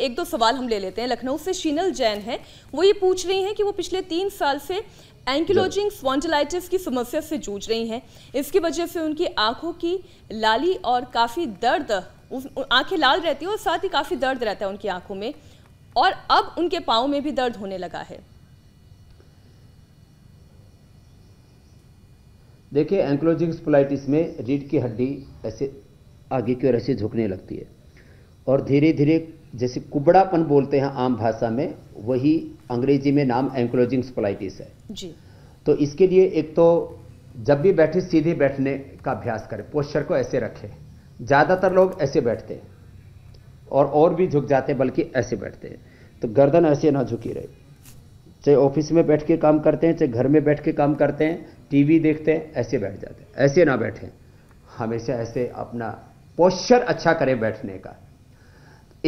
एक दो सवाल हम ले लेते हैं। लखनऊ से शीनल जैन है। वो ये पूछ रही हैं कि वो पिछले तीन साल से एंकिलोजिंग स्पॉन्डिलाइटिस की समस्या से जूझ रही हैं। इसकी वजह से उनकी आँखों की लाली और काफ़ी दर्द आँखें लाल रहती है और साथ ही काफ़ी दर्द रहता है उनकी आँखों में और अब उनके पाँव में भी दर्द होने लगा है। देखिए एंक्लोजिंग स्पोलाइटिस में रीढ़ की हड्डी ऐसे आगे की ओर ऐसे झुकने लगती है। और धीरे धीरे जैसे कुबड़ापन बोलते हैं आम भाषा में वही अंग्रेज़ी में नाम एंक्लोजिंग स्पोलाइटिस है। जी। तो इसके लिए एक तो जब भी बैठे सीधे बैठने का अभ्यास करें पोस्चर को ऐसे रखें। ज़्यादातर लोग ऐसे बैठते हैं और और भी झुक जाते हैं बल्कि ऐसे बैठते हैं। तो गर्दन ऐसे ना झुकी रहे। चाहे ऑफ़िस में बैठ के काम करते हैं चाहे घर में बैठ के काम करते हैं टीवी देखते हैं ऐसे बैठ जाते हैं। ऐसे ना बैठें। हमेशा ऐसे अपना पोस्चर अच्छा करें बैठने का।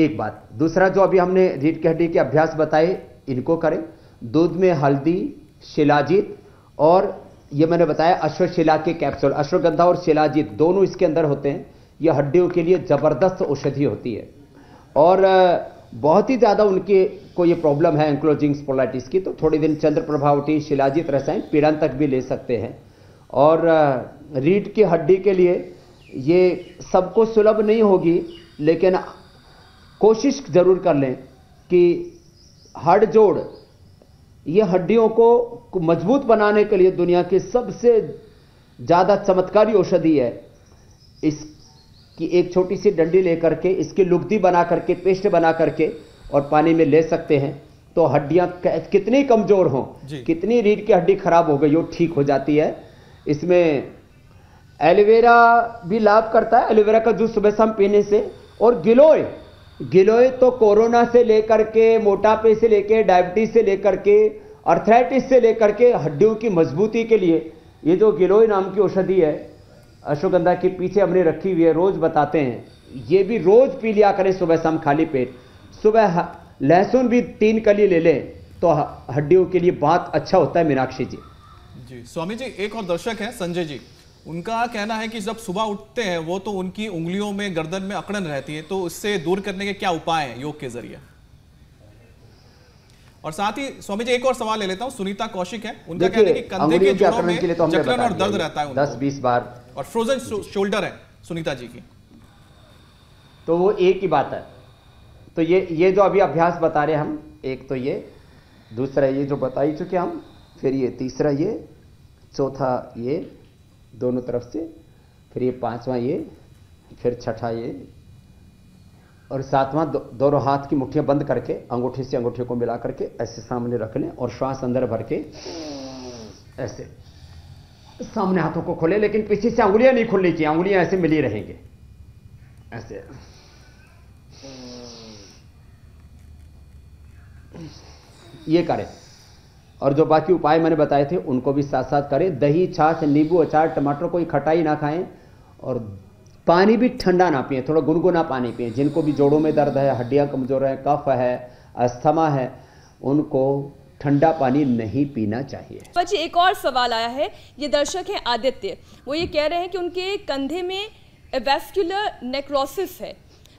एक बात। दूसरा जो अभी हमने रीढ़ की हड्डी के अभ्यास बताए, इनको करें। दूध में हल्दी शिलाजीत और ये मैंने बताया अश्वशिला के कैप्सूल अश्वगंधा और शिलाजीत दोनों इसके अंदर होते हैं। ये हड्डियों के लिए ज़बरदस्त औषधि होती है। और बहुत ही ज़्यादा उनके को ये प्रॉब्लम है एंक्लोजिंग स्पोलाइटिस की। तो थोड़ी दिन चंद्र प्रभावटी शिलाजित रसायन पीड़न तक भी ले सकते हैं। और रीढ़ की हड्डी के लिए ये सबको सुलभ नहीं होगी, लेकिन कोशिश ज़रूर कर लें कि हड जोड़ ये हड्डियों को मज़बूत बनाने के लिए दुनिया की सबसे ज़्यादा चमत्कारी औषधि है। इसकी एक छोटी सी डंडी लेकर के इसकी लुगदी बना करके पेस्ट बना करके और पानी में ले सकते हैं। तो हड्डियाँ कितनी कमज़ोर हों कितनी रीढ़ की हड्डी खराब हो गई वो ठीक हो जाती है। इसमें एलोवेरा भी लाभ करता है। एलोवेरा का जूस सुबह शाम पीने से और गिलोय गिलोय तो कोरोना से लेकर के, मोटापे से लेकर डायबिटीज़ से लेकर के, अर्थराइटिस से लेकर के, हड्डियों की मजबूती के लिए ये जो गिलोय नाम की औषधि है, अश्वगंधा के पीछे हमने रखी हुई है, रोज बताते हैं। ये भी रोज पी लिया करें सुबह शाम खाली पेट। सुबह लहसुन भी तीन कली ले लें तो हड्डियों के लिए बहुत अच्छा होता है मीनाक्षी जी। जी, स्वामी जी, एक और दर्शक है, संजय जी। उनका कहना है कि जब सुबह उठते हैं वो तो उनकी उंगलियों में गर्दन में अकड़न रहती है तो उससे दूर करने के क्या उपाय हैं योग के ज़रिए? और साथ ही स्वामी जी एक और सवाल ले लेता हूँ। सुनीता कौशिक है। उनका कहना है कि कंधे के जोड़ों में तो जकड़न और दर्द रहता है दस बीस बार। और फ्रोजन शोल्डर है सुनीता जी की। तो वो एक ही बात है। तो ये ये जो अभी अभ्यास बता रहे हम एक तो ये दूसरा ये जो बता ही चुके हम फिर ये तीसरा ये चौथा ये दोनों तरफ़ से फिर ये पांचवा ये फिर छठा ये और सातवां दो, दोनों हाथ की मुठ्ठियाँ बंद करके अंगूठे से अंगूठे को मिला करके ऐसे सामने रख लें और श्वास अंदर भर के ऐसे। सामने हाथों को खोले लेकिन पीछे से अंगुलियाँ नहीं खुलनी चाहिए अंगुलियाँ ऐसे मिली रहेंगे। ऐसे। ये करें। और जो बाकी उपाय मैंने बताए थे, उनको भी साथ साथ करें। दही, छाछ, नींबू, अचार, टमाटर कोई खटाई ना खाएँ और पानी भी ठंडा ना पिए, थोड़ा गुनगुना पानी पिए। जिनको भी जोड़ों में दर्द है, हड्डियाँ कमज़ोर है, कफ है, अस्थमा है, उनको ठंडा पानी नहीं पीना चाहिए। बच्चे एक और सवाल आया है। ये दर्शक है आदित्य। वो ये कह रहे हैं कि उनके कंधे में वेस्कुलर नेक्रोसिस है।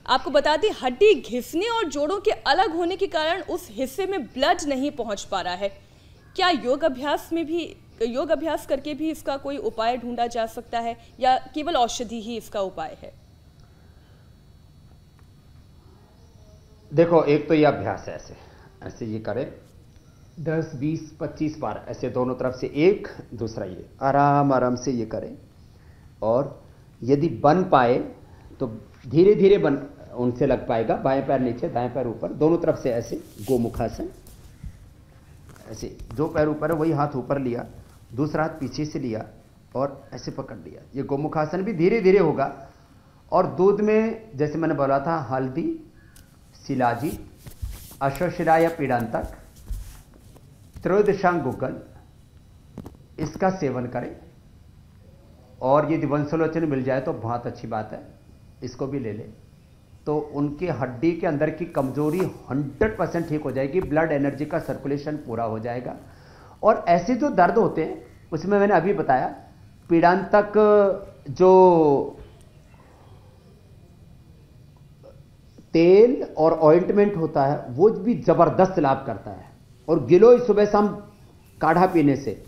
आपको बता दें, हड्डी घिसने और जोड़ों के अलग होने के कारण उस हिस्से में ब्लड नहीं पहुँच पा रहा है। क्या योग अभ्यास में भी, योग अभ्यास करके भी इसका कोई उपाय ढूंढा जा सकता है? या केवल औषधि ही इसका उपाय है? देखो, एक तो ये अभ्यास है ऐसे ऐसे ये करें। दस, बीस, पच्चीस बार, ऐसे दोनों तरफ़ से एक, दूसरा ये। आराम आराम से ये करें। और यदि बन पाए तो धीरे धीरे बन, उनसे लग पाएगा, बाएँ पैर नीचे, दाएँ पैर ऊपर, दोनों तरफ़ से ऐसे गोमुखासन। ऐसे जो पैर ऊपर है, वही हाथ ऊपर लिया, दूसरा हाथ पीछे से लिया और ऐसे पकड़ लिया। ये गोमुखासन भी धीरे धीरे होगा। और दूध में जैसे मैंने बोला था, हल्दी, शिलाजी अश्वशिला या पीड़ांतक, त्रयोदशांग गुगल, इसका सेवन करें। और यदि वंशलोचन मिल जाए तो बहुत अच्छी बात है, इसको भी ले लें। तो उनकी हड्डी के अंदर की कमज़ोरी 100 परसेंट ठीक हो जाएगी ब्लड एनर्जी का सर्कुलेशन पूरा हो जाएगा। और ऐसे जो दर्द होते हैं, उसमें मैंने अभी बताया पीड़ान तक जो तेल और ऑइंटमेंट होता है, वो भी ज़बरदस्त लाभ करता है। और गिलोय सुबह शाम काढ़ा पीने से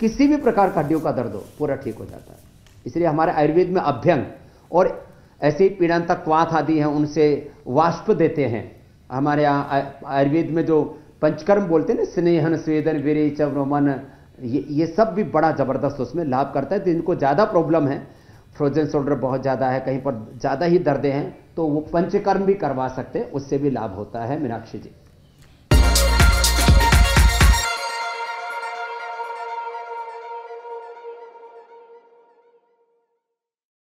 किसी भी प्रकार का हड्डियों का दर्द हो, पूरा ठीक हो जाता है। इसलिए हमारे आयुर्वेद में अभ्यंग और ऐसे ही पीड़ांतक क्वाथ आदि हैं, उनसे वाष्प देते हैं। हमारे यहाँ आयुर्वेद में जो पंचकर्म बोलते हैं ना, स्नेहन, स्वेदन वीर चवन ये ये सब भी बड़ा ज़बरदस्त उसमें लाभ करता है। तो इनको ज़्यादा प्रॉब्लम है। फ्रोजन शोल्डर बहुत ज़्यादा है, कहीं पर ज़्यादा ही दर्दे हैं तो वो पंचकर्म भी करवा सकते हैं, उससे भी लाभ होता है। मीनाक्षी जी।